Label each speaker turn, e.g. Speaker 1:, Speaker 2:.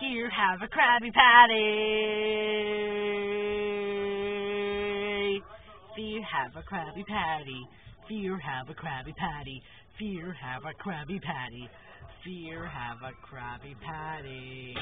Speaker 1: Here, have a Krabby Patty. Fear have a Krabby Patty. Fear have a Krabby Patty. Fear have a Krabby Patty. Fear have a Krabby Patty.